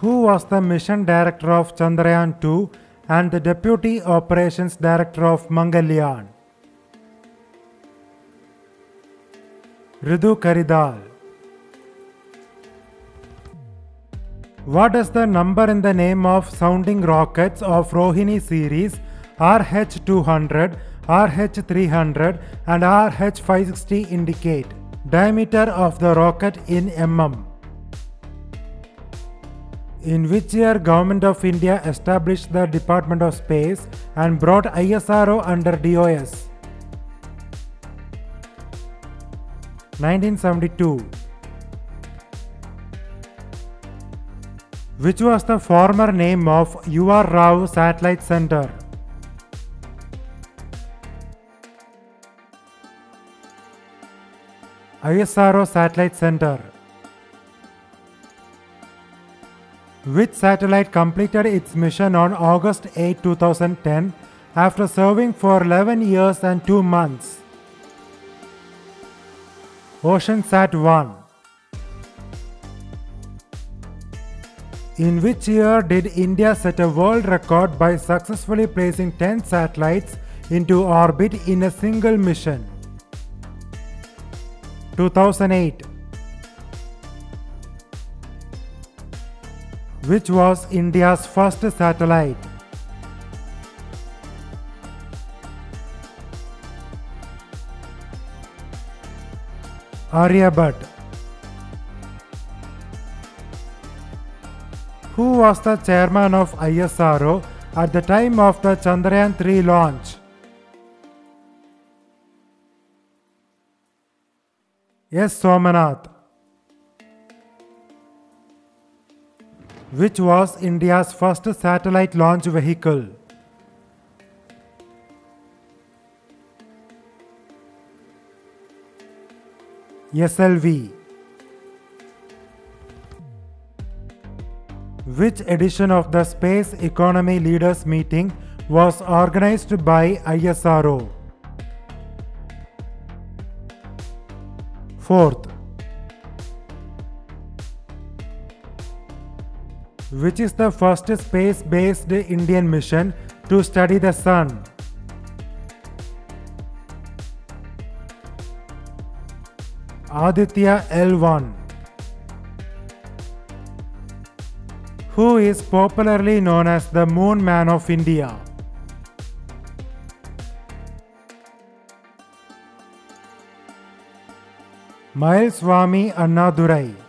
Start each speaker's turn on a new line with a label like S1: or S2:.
S1: Who was the mission director of Chandrayaan 2 and the deputy operations director of Mangalyaan? Ritu Karidhal. What is the number in the name of sounding rockets of Rohini series RH200, RH300 and RH560 indicate? Diameter of the rocket in mm. In which year Government of India established the Department of Space and brought ISRO under DOS? 1972. Which was the former name of UR Rao Satellite Center? ISRO Satellite Center. Which satellite completed its mission on August 8, 2010 after serving for 11 years and 2 months? OceanSat 1. In which year did India set a world record by successfully placing 10 satellites into orbit in a single mission? 2008. Which was India's first satellite? Aryabhat. Who was the chairman of ISRO at the time of the Chandrayaan 3 launch? S. Somanath. Which was India's first satellite launch vehicle? SLV. Which edition of the Space Economy Leaders Meeting was organized by ISRO? Fourth. Which is the first space based Indian mission to study the Sun? Aditya L1. Who is popularly known as the Moon Man of India? Swami Annadurai.